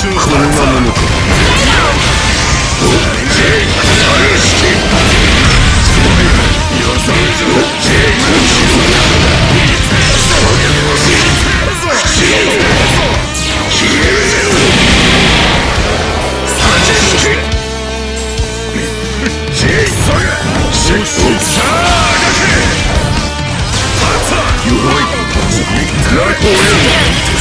こんなもの Light Oil!